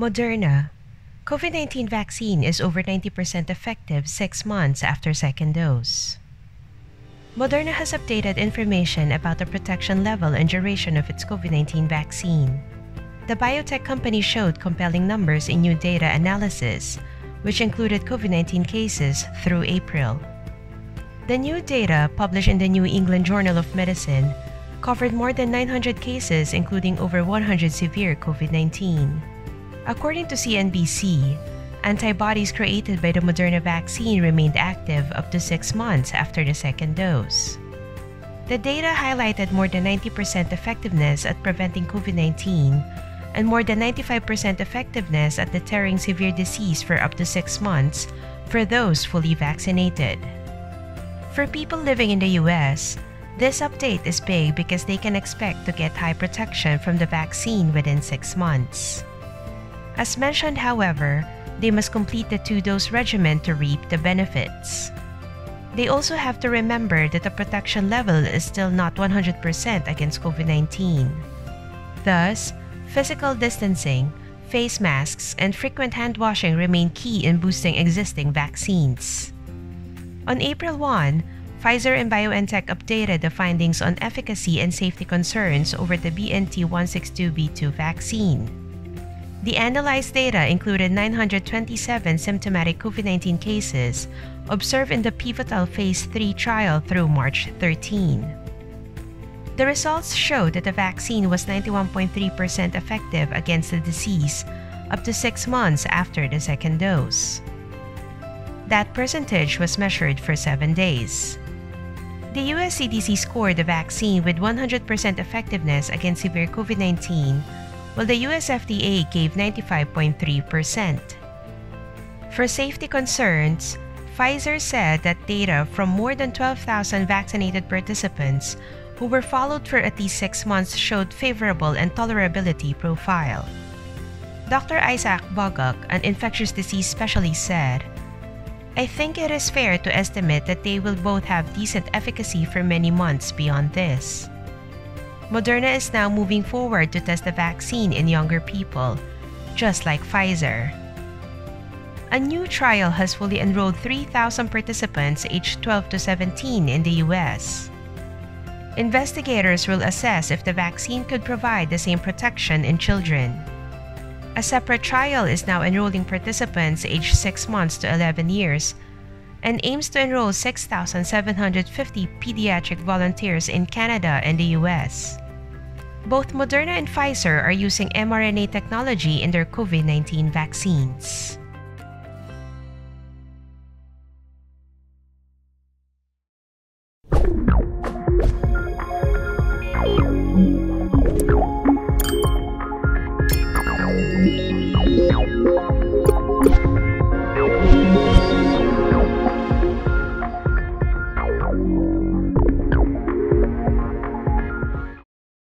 Moderna. COVID 19 vaccine is over 90% effective six months after second dose. Moderna has updated information about the protection level and duration of its COVID 19 vaccine. The biotech company showed compelling numbers in new data analysis, which included COVID 19 cases through April. The new data, published in the New England Journal of Medicine, covered more than 900 cases, including over 100 severe COVID 19. According to CNBC, antibodies created by the Moderna vaccine remained active up to six months after the second dose. The data highlighted more than 90% effectiveness at preventing COVID 19 and more than 95% effectiveness at deterring severe disease for up to six months for those fully vaccinated. For people living in the US, this update is big because they can expect to get high protection from the vaccine within six months. As mentioned, however, they must complete the two dose regimen to reap the benefits. They also have to remember that the protection level is still not 100% against COVID 19. Thus, physical distancing, face masks, and frequent hand washing remain key in boosting existing vaccines. On April 1, Pfizer and BioNTech updated the findings on efficacy and safety concerns over the BNT162b2 vaccine. The analyzed data included 927 symptomatic COVID 19 cases observed in the pivotal Phase 3 trial through March 13. The results showed that the vaccine was 91.3% effective against the disease up to six months after the second dose. That percentage was measured for seven days. The US CDC scored the vaccine with 100% effectiveness against severe COVID 19, while the US FDA gave 95.3%. For safety concerns, Pfizer said that data from more than 12,000 vaccinated participants who were followed for at least six months showed favorable and tolerability profile. Dr. Isaac Bogoch, an infectious disease specialist, said, I think it is fair to estimate that they will both have decent efficacy for many months beyond this. Moderna is now moving forward to test the vaccine in younger people, just like Pfizer. A new trial has fully enrolled 3,000 participants aged 12 to 17 in the US. Investigators will assess if the vaccine could provide the same protection in children. A separate trial is now enrolling participants aged 6 months to 11 years and aims to enroll 6,750 pediatric volunteers in Canada and the US. Both Moderna and Pfizer are using mRNA technology in their COVID 19 vaccines.